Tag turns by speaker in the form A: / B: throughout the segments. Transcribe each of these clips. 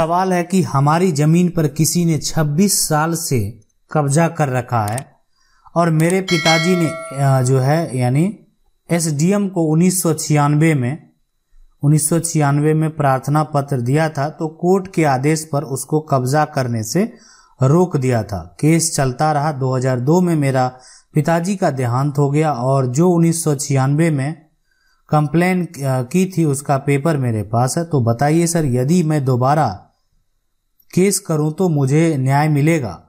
A: सवाल है कि हमारी ज़मीन पर किसी ने 26 साल से कब्जा कर रखा है और मेरे पिताजी ने जो है, यानी एसडीएम को उन्नीस सौ छियानवे में, उन्नीस सौ छियानवे में प्रार्थना पत्र दिया था तो कोर्ट के आदेश पर उसको कब्जा करने से रोक दिया था। केस चलता रहा। 2002 में मेरा पिताजी का देहांत हो गया और जो उन्नीस सौ छियानवे में कंप्लेन की थी उसका पेपर मेरे पास है। तो बताइए सर, यदि मैं दोबारा केस करूँ तो मुझे न्याय मिलेगा।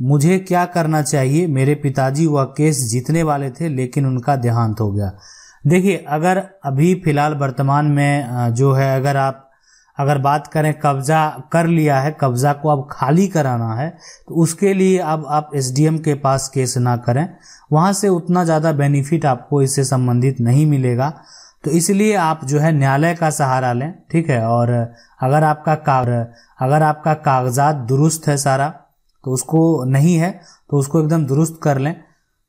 A: मुझे क्या करना चाहिए? मेरे पिताजी वह केस जीतने वाले थे, लेकिन उनका देहांत हो गया। देखिए, अगर अभी फ़िलहाल वर्तमान में जो है, अगर आप, अगर बात करें कब्जा कर लिया है, कब्जा को अब खाली कराना है तो उसके लिए अब आप एसडीएम के पास केस ना करें। वहाँ से उतना ज़्यादा बेनिफिट आपको इससे संबंधित नहीं मिलेगा। तो इसलिए आप जो है न्यायालय का सहारा लें ठीक है? और अगर आपका काग अगर आपका कागजात दुरुस्त है सारा तो उसको नहीं है तो उसको एकदम दुरुस्त कर लें।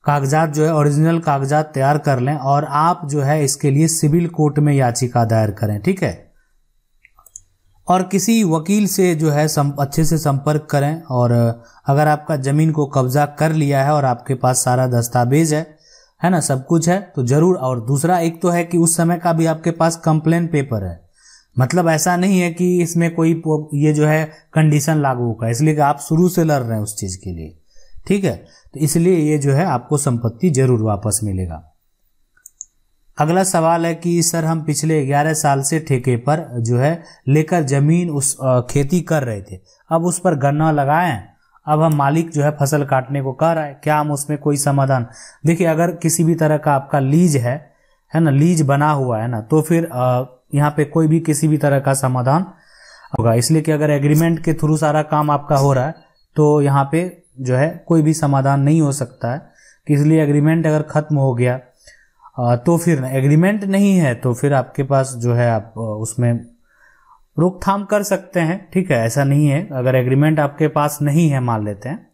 A: कागजात जो है ओरिजिनल कागजात तैयार कर लें और आप जो है इसके लिए सिविल कोर्ट में याचिका दायर करें ठीक है? और किसी वकील से जो है सम, अच्छे से संपर्क करें और अगर आपका ज़मीन को कब्जा कर लिया है और आपके पास सारा दस्तावेज़ है है ना, सब कुछ है तो ज़रूर, और दूसरा एक तो है कि उस समय का भी आपके पास कंप्लेन पेपर है। मतलब ऐसा नहीं है कि इसमें कोई ये जो है कंडीशन लागू होगा, इसलिए आप शुरू से लड़ रहे हैं उस चीज़ के लिए। ठीक है? तो इसलिए ये जो है आपको संपत्ति ज़रूर वापस मिलेगा। अगला सवाल है कि सर, हम पिछले 11 साल से ठेके पर जो है लेकर ज़मीन उस खेती कर रहे थे। अब उस पर गन्ना लगाए? अब हम मालिक जो है फ़सल काटने को कह रहा है, क्या हम उसमें कोई समाधान? देखिए, अगर किसी भी तरह का आपका लीज है है ना, लीज बना हुआ है ना तो फिर यहाँ पे कोई भी किसी भी तरह का समाधान होगा। इसलिए कि अगर एग्रीमेंट के थ्रू सारा काम आपका हो रहा है तो यहाँ पे जो है कोई भी समाधान नहीं हो सकता है। कि इसलिए एग्रीमेंट अगर खत्म हो गया तो फिर एग्रीमेंट नहीं है तो फिर आपके पास जो है आप उसमें रोकथाम कर सकते हैं। ठीक है, ऐसा नहीं है। अगर एग्रीमेंट आपके पास नहीं है, मान लेते हैं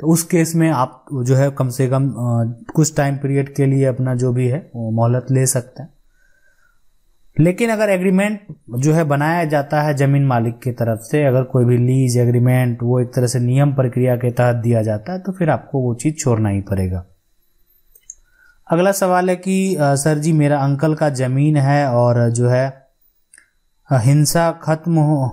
A: तो उस केस में आप जो है कम से कम कुछ टाइम पीरियड के लिए अपना जो भी है, वो मोहलत ले सकते हैं। लेकिन अगर एग्रीमेंट जो है बनाया जाता है ज़मीन मालिक की तरफ़ से, अगर कोई भी लीज एग्रीमेंट वो एक तरह से नियम प्रक्रिया के तहत दिया जाता है तो फिर आपको वो चीज़ छोड़ना ही पड़ेगा। अगला सवाल है कि सर जी, मेरा अंकल का ज़मीन है और जो है हिंसा खत्म हो,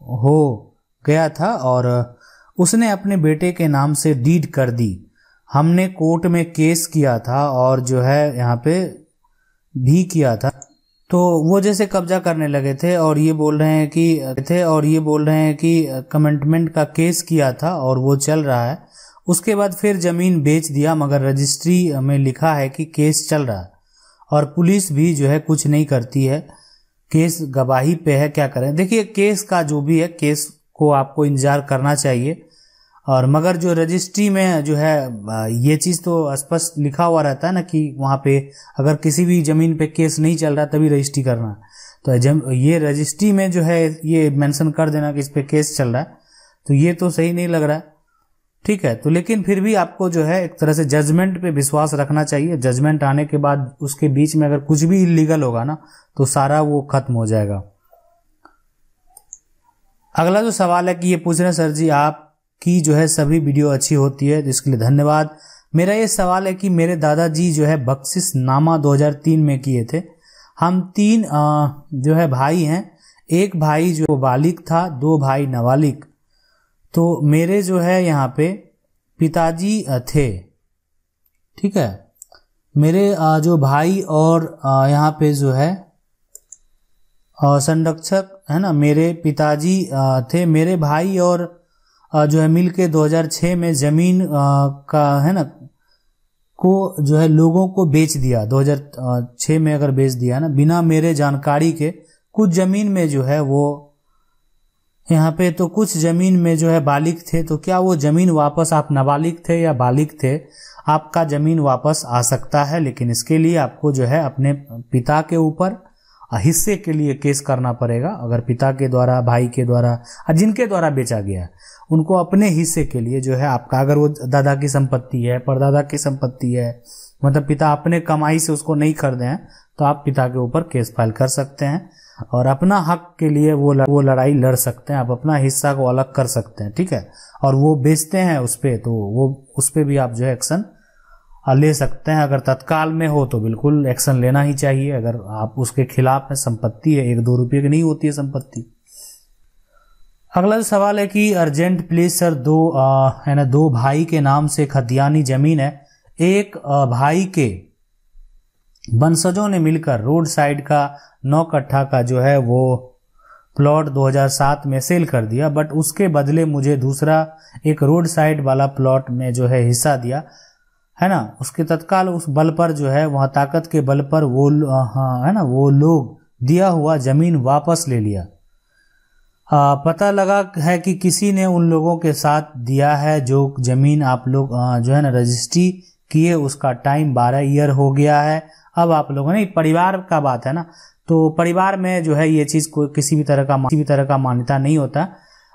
A: हो गया था और उसने अपने बेटे के नाम से डीड कर दी। हमने कोर्ट में केस किया था और जो है यहाँ पे भी किया था। तो वो जैसे कब्जा करने लगे थे और ये बोल रहे हैं कि थे और ये बोल रहे हैं कि कमेंटमेंट का केस किया था और वो चल रहा है। उसके बाद फिर ज़मीन बेच दिया मगर रजिस्ट्री में लिखा है कि केस चल रहा है और पुलिस भी जो है कुछ नहीं करती है। केस गवाही पे है क्या करें? देखिए केस का जो भी है केस को आपको इंतज़ार करना चाहिए। और मगर जो रजिस्ट्री में जो है ये चीज़ तो स्पष्ट लिखा हुआ रहता है ना कि वहाँ पे अगर किसी भी ज़मीन पे केस नहीं चल रहा तभी रजिस्ट्री करना। तो जम, ये रजिस्ट्री में जो है ये मेंशन कर देना कि इस पे केस चल रहा है। तो ये तो सही नहीं लग रहा। है ठीक है? तो लेकिन फिर भी आपको जो है एक तरह से जजमेंट पे विश्वास रखना चाहिए। जजमेंट आने के बाद उसके बीच में अगर कुछ भी इलीगल होगा ना तो सारा वो खत्म हो जाएगा। अगला जो सवाल है कि ये पूछ रहे हैं, सर जी, आपकी जो है सभी वीडियो अच्छी होती है, जिसके लिए धन्यवाद। मेरा ये सवाल है कि मेरे दादाजी जो है बख्शिश नामा 2003 में किए थे। हम तीन जो है भाई हैं। एक भाई जो बालिक था, दो भाई नाबालिग। तो मेरे जो है यहाँ पे पिताजी थे। ठीक है? मेरे जो भाई और यहाँ पे जो है संरक्षक, है ना, मेरे पिताजी थे। मेरे भाई और जो है मिल के 2006 में ज़मीन का, है ना, को जो है लोगों को बेच दिया। 2006 में अगर बेच दिया ना, बिना मेरे जानकारी के, कुछ ज़मीन में जो है वो यहाँ पे तो कुछ ज़मीन में जो है बालिक थे तो क्या वो ज़मीन वापस आप नाबालिग थे या बालिग थे? आपका ज़मीन वापस आ सकता है, लेकिन इसके लिए आपको जो है अपने पिता के ऊपर हिस्से के लिए केस करना पड़ेगा। अगर पिता के द्वारा, भाई के द्वारा जिनके द्वारा बेचा गया, उनको अपने हिस्से के लिए जो है आपका, अगर वो दादा की संपत्ति है, परदादा की संपत्ति है मतलब पिता अपने कमाई से उसको नहीं खरीदे हैं तो आप पिता के ऊपर केस फ़ाइल कर सकते हैं। और अपना हक के लिए वो लड़, वो लड़ाई लड़ सकते हैं आप अपना हिस्सा को अलग कर सकते हैं ठीक है? और वो बेचते हैं उस पर तो वो उस पर भी आप जो है एक्शन ले सकते हैं। अगर तत्काल में हो तो बिल्कुल एक्शन लेना ही चाहिए। अगर आप उसके खिलाफ है संपत्ति है एक दो रुपये की नहीं होती है संपत्ति। अगला सवाल है कि अर्जेंट प्लीज़ सर दो है ना दो भाई के नाम से खतियानी ज़मीन है। एक भाई के वंशजों ने मिलकर रोड साइड का नौ कट्ठा का जो है वो प्लॉट 2007 में सेल कर दिया बट उसके बदले मुझे दूसरा एक रोड साइड वाला प्लॉट में जो है हिस्सा दिया। है ना? उसके तत्काल उस बल पर जो है वहाँ ताकत के बल पर वो हाँ है ना वो लोग दिया हुआ ज़मीन वापस ले लिया। आ, पता लगा है कि किसी ने उन लोगों के साथ दिया है जो ज़मीन आप लोग जो है ना रजिस्ट्री किए उसका टाइम बारह ईयर हो गया है। अब आप लोगों ने परिवार का बात है ना तो परिवार में जो है ये चीज़ को किसी भी तरह का किसी भी तरह का मान्यता नहीं होता।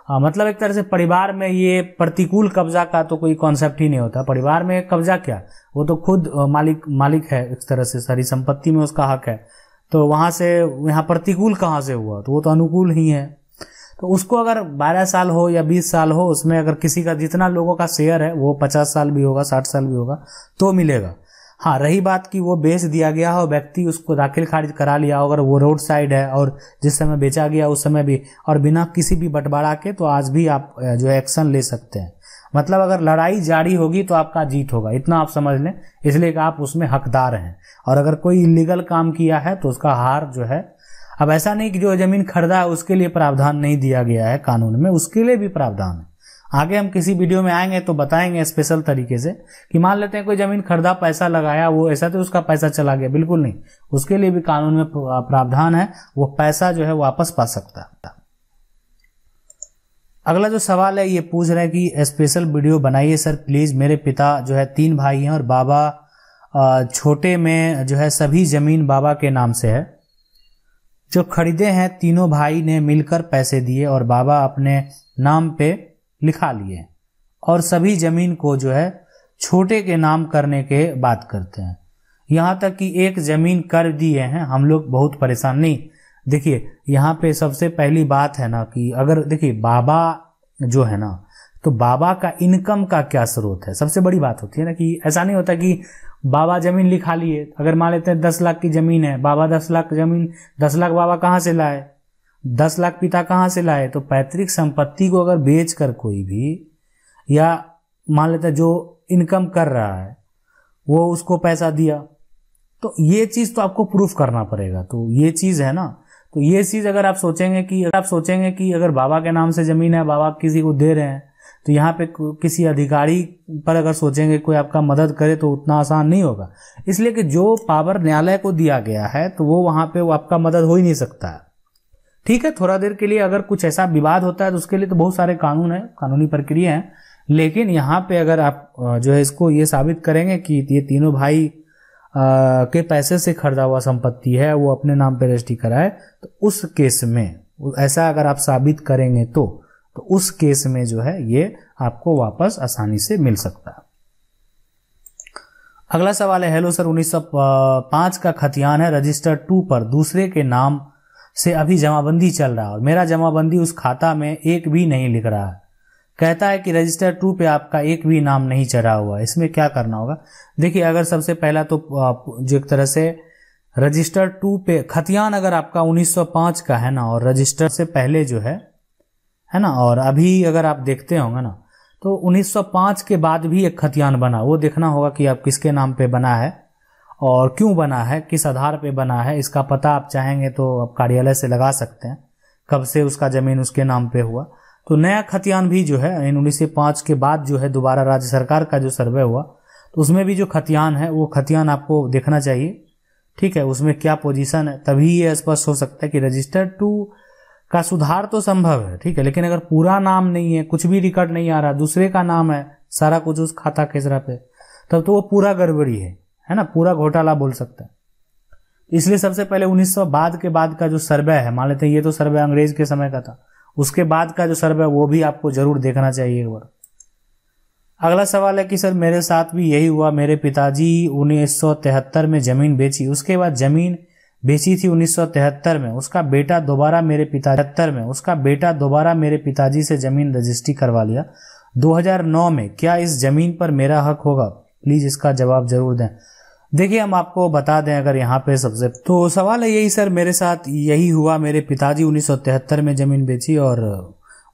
A: आ, मतलब एक तरह से परिवार में ये प्रतिकूल कब्जा का तो कोई कॉन्सेप्ट ही नहीं होता। परिवार में कब्जा क्या? वो तो खुद मालिक मालिक है एक तरह से सारी संपत्ति में उसका हक है। तो वहाँ से यहाँ प्रतिकूल कहाँ से हुआ? तो वो तो अनुकूल ही है। तो उसको अगर 12 साल हो या 20 साल हो उसमें अगर किसी का जितना लोगों का शेयर है वो 50 साल भी होगा 60 साल भी होगा तो मिलेगा। हाँ रही बात कि वो बेच दिया गया हो, व्यक्ति उसको दाखिल खारिज करा लिया हो, अगर वो रोड साइड है और जिस समय बेचा गया उस समय भी, और बिना किसी भी बंटवारा के तो आज भी आप जो एक्शन ले सकते हैं। मतलब अगर लड़ाई जारी होगी तो आपका जीत होगा, इतना आप समझ लें। इसलिए कि आप उसमें हकदार हैं, और अगर कोई इलीगल काम किया है तो उसका हार जो है, अब ऐसा नहीं कि जो ज़मीन खरीदा है, उसके लिए प्रावधान नहीं दिया गया है कानून में, उसके लिए भी प्रावधान है। आगे हम किसी वीडियो में आएँगे तो बताएँगे स्पेशल तरीके से कि मान लेते हैं कोई ज़मीन खरीदा, पैसा लगाया, वो ऐसा तो उसका पैसा चला गया, बिल्कुल नहीं। उसके लिए भी कानून में प्रावधान है, वो पैसा जो है वापस पा सकता है। अगला जो सवाल है, ये पूछ रहे हैं कि स्पेशल वीडियो बनाइए सर प्लीज़ मेरे पिता जो है तीन भाई हैं और बाबा छोटे में जो है सभी ज़मीन बाबा के नाम से है। जो खरीदे हैं, तीनों भाई ने मिलकर पैसे दिए और बाबा अपने नाम पे लिखा लिए। और सभी ज़मीन को जो है, छोटे के नाम करने के बात करते हैं। यहाँ तक कि एक ज़मीन कर दिए हैं, हम लोग बहुत परेशान। नहीं, देखिए, यहाँ पे सबसे पहली बात है ना कि अगर, देखिए, बाबा जो है ना तो बाबा का इनकम का क्या स्रोत है? सबसे बड़ी बात होती है ना कि ऐसा नहीं होता कि बाबा ज़मीन लिखा लिए। अगर मान लेते हैं दस लाख की ज़मीन है, बाबा दस लाख ज़मीन, दस लाख बाबा कहाँ से लाए? दस लाख पिता कहाँ से लाए? तो पैतृक संपत्ति को अगर बेच कर कोई भी, या मान लेते जो इनकम कर रहा है, वो उसको पैसा दिया तो ये चीज़ तो आपको प्रूफ करना पड़ेगा। तो ये चीज़ है ना? तो ये चीज़ अगर आप सोचेंगे कि अगर आप सोचेंगे कि अगर बाबा के नाम से ज़मीन है, बाबा किसी को दे रहे हैं तो यहाँ पे किसी अधिकारी पर अगर सोचेंगे कोई आपका मदद करे तो उतना आसान नहीं होगा। इसलिए कि जो पावर न्यायालय को दिया गया है तो वो वहाँ पे वो आपका मदद हो ही नहीं सकता। है ठीक है थोड़ा देर के लिए अगर कुछ ऐसा विवाद होता है तो उसके लिए तो बहुत सारे कानून है कानूनी प्रक्रिया है। लेकिन यहाँ पे अगर आप जो है इसको ये साबित करेंगे कि ये तीनों भाई आ, के पैसे से खरीदा हुआ संपत्ति है वो अपने नाम पे रजिस्ट्री कराए तो उस केस में ऐसा अगर आप साबित करेंगे तो तो उस केस में जो है ये आपको वापस आसानी से मिल सकता है। अगला सवाल है हेलो सर 1905 का खतियान है रजिस्टर टू पर दूसरे के नाम से अभी जमाबंदी चल रहा है और मेरा जमाबंदी उस खाता में एक भी नहीं लिख रहा है। कहता है कि रजिस्टर टू पे आपका एक भी नाम नहीं चढ़ा हुआ इसमें क्या करना होगा? देखिए, अगर सबसे पहला तो जो एक तरह से रजिस्टर टू पे, खतियान अगर आपका 1905 का है ना, और रजिस्टर से पहले जो है है ना, और अभी अगर आप देखते होंगे ना तो 1905 के बाद भी एक खतियान बना। वो देखना होगा कि आप किसके नाम पे बना है। और क्यों बना है, किस आधार पे बना है, इसका पता आप चाहेंगे तो आप कार्यालय से लगा सकते हैं। कब से उसका ज़मीन उसके नाम पे हुआ। तो नया खतियान भी जो है उन्नीस पाँच के बाद जो है, दोबारा राज्य सरकार का जो सर्वे हुआ तो उसमें भी जो खतियान है, वो खतियान आपको देखना चाहिए। ठीक है, उसमें क्या पोजीशन है, तभी ये स्पष्ट हो सकता है कि रजिस्टर टू का सुधार तो संभव है, ठीक है, लेकिन अगर पूरा नाम नहीं है, कुछ भी रिकॉर्ड नहीं आ रहा, दूसरे का नाम है, सारा कुछ उस खाता खेसरा पे, तब तो वो पूरा गड़बड़ी है। है ना, पूरा घोटाला बोल सकते हैं। इसलिए सबसे पहले 1900 बाद के बाद का जो सर्वे है, मान लेते हैं ये तो सर्वे अंग्रेज़ के समय का था, उसके बाद का जो सर्वे वो भी आपको ज़रूर देखना चाहिए एक बार। अगला सवाल है कि सर, मेरे साथ भी यही हुआ, मेरे पिताजी उन्नीस सौ तिहत्तर में ज़मीन बेची, उसके बाद ज़मीन बेची थी 1973 में, उसका बेटा दोबारा मेरे पिता तिहत्तर में, उसका बेटा दोबारा मेरे पिताजी से ज़मीन रजिस्ट्री करवा लिया। 2009 में क्या इस ज़मीन पर मेरा हक होगा? प्लीज़ इसका जवाब ज़रूर दें। देखिए, हम आपको बता दें अगर यहाँ पे सबसे तो सवाल है यही, सर, मेरे साथ यही हुआ। मेरे पिताजी 1973 में ज़मीन बेची और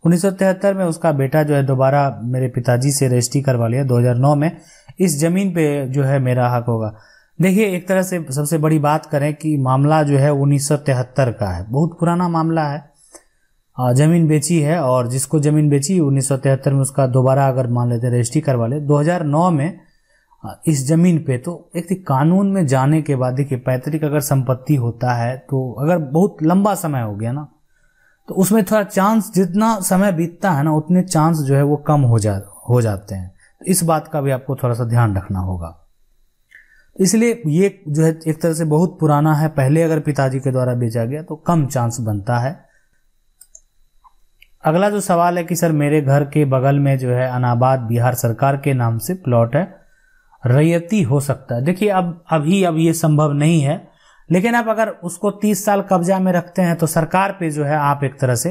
A: 1973 में उसका बेटा जो है दोबारा मेरे पिताजी से रजिस्ट्री करवा लिया 2009 में। इस ज़मीन पे जो है मेरा हक होगा। देखिए, एक तरह से सबसे बड़ी बात करें कि मामला जो है 1973 का है। बहुत पुराना मामला है। ज़मीन बेची है और जिसको ज़मीन बेची 1973 में उसका दोबारा अगर मान लेते रजिस्ट्री करवा ले 2009 में इस ज़मीन पे तो एक कानून में जाने के बाद, देखिए, पैतृक अगर संपत्ति होता है तो अगर बहुत लंबा समय हो गया ना तो उसमें थोड़ा चांस जितना समय बीतता है ना, उतने चांस जो है वो कम हो जा, हो जाते हैं। तो इस बात का भी आपको थोड़ा सा ध्यान रखना होगा। इसलिए ये जो है, एक तरह से बहुत पुराना है, पहले अगर पिताजी के द्वारा बेचा गया तो कम चांस बनता है। अगला जो सवाल है कि, सर, मेरे घर के बगल में जो है अनाबाद बिहार सरकार के नाम से प्लॉट है। रैयती हो सकता है। देखिए, अब, अभी, अब ये संभव नहीं है, लेकिन आप अगर उसको तीस साल कब्जा में रखते हैं तो सरकार पे जो है आप एक तरह से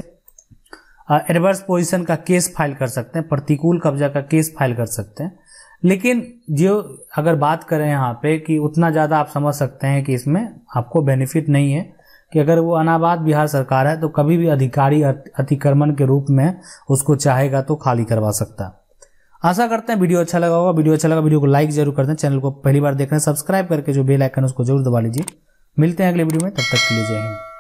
A: एडवर्स पोजीशन का केस फ़ाइल कर सकते हैं, प्रतिकूल कब्जा का केस फ़ाइल कर सकते हैं। लेकिन जो, अगर बात करें यहाँ पे कि उतना ज़्यादा आप समझ सकते हैं कि इसमें आपको बेनिफिट नहीं है, कि अगर वो अनाबाद बिहार सरकार है तो कभी भी अधिकारी अतिक्रमण के रूप में उसको चाहेगा तो खाली करवा सकता है। आशा करते हैं वीडियो अच्छा लगा होगा। वीडियो अच्छा लगा, वीडियो को लाइक ज़रूर करते हैं। चैनल को पहली बार देख रहे हैं सब्सक्राइब करके जो बेल आइकन उसको ज़रूर दबा लीजिए। मिलते हैं अगले वीडियो में, तब तक के लिए जय हिंद।